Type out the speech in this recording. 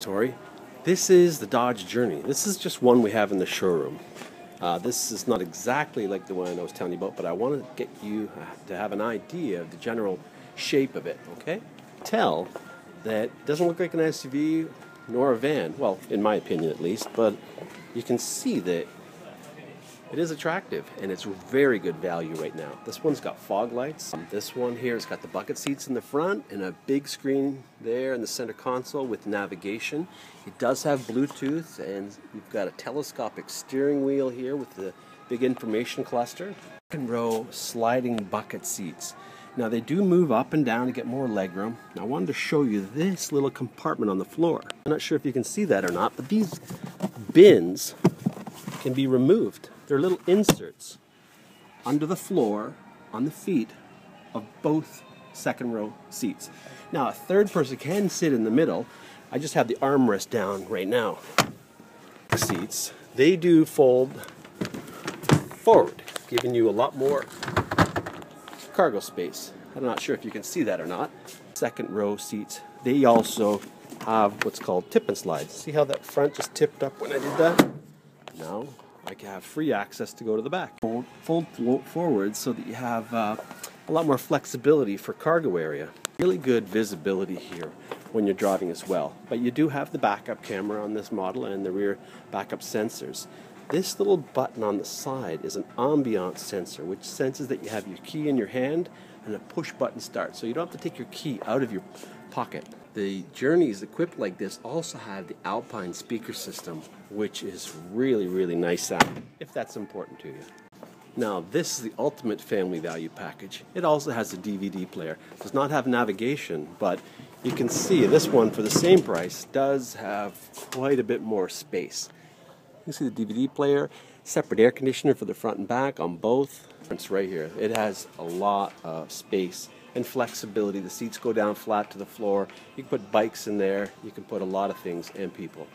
Tori. This is the Dodge Journey. This is just one we have in the showroom. Uh, this is not exactly like the one I was telling you about, but I want to get you uh, to have an idea of the general shape of it, okay? Tell that it doesn't look like an SUV nor a van, well, in my opinion at least, but you can see that it is attractive and it's very good value right now. This one's got fog lights. Um, this one here has got the bucket seats in the front and a big screen there in the center console with navigation. It does have Bluetooth and you've got a telescopic steering wheel here with the big information cluster. Second row sliding bucket seats. Now they do move up and down to get more legroom. Now I wanted to show you this little compartment on the floor. I'm not sure if you can see that or not, but these bins can be removed. They're little inserts under the floor on the feet of both second row seats. Now, a third person can sit in the middle. I just have the armrest down right now. Seats, they do fold forward, giving you a lot more cargo space. I'm not sure if you can see that or not. Second row seats, they also have what's called tip and slides. See how that front just tipped up when I did that? No, I can have free access to go to the back. Fold, fold forward so that you have uh, a lot more flexibility for cargo area. Really good visibility here when you're driving as well. But you do have the backup camera on this model and the rear backup sensors. This little button on the side is an ambiance sensor, which senses that you have your key in your hand and a push button start. So you don't have to take your key out of your pocket. The Journeys equipped like this also have the Alpine speaker system, which is really, really nice sound, if that's important to you. Now, this is the ultimate family value package. It also has a DVD player. It does not have navigation, but you can see this one, for the same price, does have quite a bit more space. You can see the DVD player, separate air conditioner for the front and back on both. It's right here. It has a lot of space and flexibility. The seats go down flat to the floor. You can put bikes in there. You can put a lot of things and people.